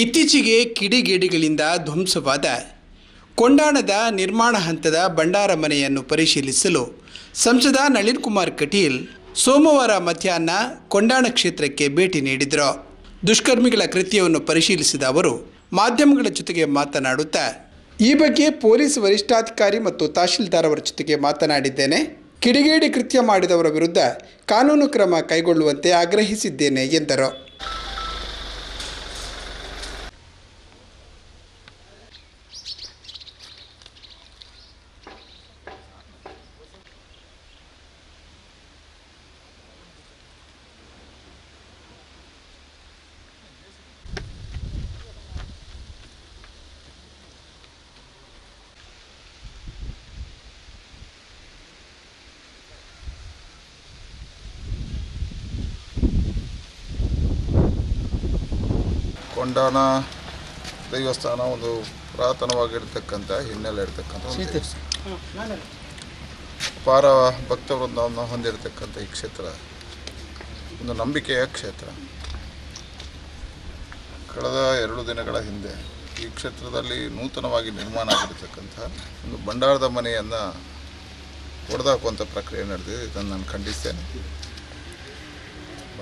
ಇತ್ತೀಚೆಗೆ ಕಿಡಿಗೇಡಿಗಳಿಂದ ಧ್ವಂಸವಾದ ಕೊಂಡಾಣದ ನಿರ್ಮಾಣ ಹಂತದ ಭಂಡಾರ ಮನೆಯನ್ನು ಪರಿಶೀಲಿಸಲು ಸಂಸದ ನಳಿನ್ ಕುಮಾರ್ ಕಟೀಲ್ ಸೋಮವಾರ ಮಧ್ಯಾಹ್ನ ಕೊಂಡಾಣ ಕ್ಷೇತ್ರಕ್ಕೆ ಭೇಟಿ ನೀಡಿದರು. ದುಷ್ಕರ್ಮಿಗಳ ಕೃತ್ಯವನ್ನು ಪರಿಶೀಲಿಸಿದ ಅವರು, ಮಾಧ್ಯಮಗಳ ಜೊತೆಗೆ ಮಾತನಾಡುತ್ತಾ, ಈ ಬಗ್ಗೆ ಪೊಲೀಸ್ ವರಿಷ್ಠಾಧಿಕಾರಿ ಮತ್ತು ತಹಶೀಲ್ದಾರ್ ಅವರ ಜೊತೆಗೆ ಮಾತನಾಡಿದ್ದೇನೆ. ಕಿಡಿಗೇಡಿ ಕೃತ್ಯ ಮಾಡಿದವರ ವಿರುದ್ಧ ಕಾನೂನು ಕ್ರಮ ಕೈಗೊಳ್ಳುವಂತೆ ಆಗ್ರಹಿಸಿದ್ದೇನೆ ಎಂದರು. ಕೊಂಡಾಣ ದೇವಸ್ಥಾನ ಒಂದು ಪುರಾತನವಾಗಿರ್ತಕ್ಕಂಥ ಹಿನ್ನೆಲೆ ಇರ್ತಕ್ಕಂಥ ಒಂದು ಭಕ್ತ ವೃಂದವನ್ನು ಹೊಂದಿರತಕ್ಕಂಥ ಈ ಕ್ಷೇತ್ರ ಒಂದು ನಂಬಿಕೆಯ ಕ್ಷೇತ್ರ. ಕಳೆದ ಎರಡು ದಿನಗಳ ಹಿಂದೆ ಈ ಕ್ಷೇತ್ರದಲ್ಲಿ ನೂತನವಾಗಿ ನಿರ್ಮಾಣ ಆಗಿರತಕ್ಕಂಥ ಒಂದು ಭಂಡಾರದ ಮನೆಯನ್ನು ಹೊಡೆದಾಕುವಂಥ ಪ್ರಕ್ರಿಯೆ ನಡೆದಿದೆ. ಇದನ್ನು ನಾನು ಖಂಡಿಸ್ತೇನೆ.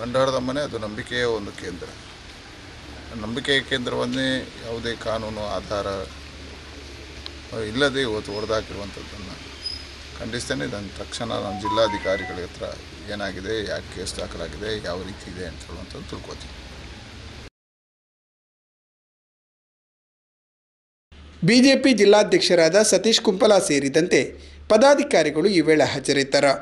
ಭಂಡಾರದ ಮನೆ ಅದು ನಂಬಿಕೆಯ ಒಂದು ಕೇಂದ್ರ. ನಂಬಿಕೆಯ ಕೇಂದ್ರವನ್ನೇ ಯಾವುದೇ ಕಾನೂನು ಆಧಾರ ಇಲ್ಲದೆ ಇವತ್ತು ಹೊಡೆದಾಕಿರುವಂಥದ್ದನ್ನು ಖಂಡಿಸ್ತೇನೆ. ಇದನ್ನು ತಕ್ಷಣ ನಾನು ಜಿಲ್ಲಾಧಿಕಾರಿಗಳ ಹತ್ರ ಏನಾಗಿದೆ, ಯಾಕೆ ಕೇಸ್ ದಾಖಲಾಗಿದೆ, ಯಾವ ರೀತಿ ಇದೆ ಅಂತ ಹೇಳುವಂಥದ್ದು ತಿಳ್ಕೊತೀನಿ ಬಿಜೆಪಿ ಜಿಲ್ಲಾಧ್ಯಕ್ಷರಾದ ಸತೀಶ್ ಕುಂಪಲ ಸೇರಿದಂತೆ ಪದಾಧಿಕಾರಿಗಳು ಈ ವೇಳೆ ಹಾಜರಿದ್ದರು.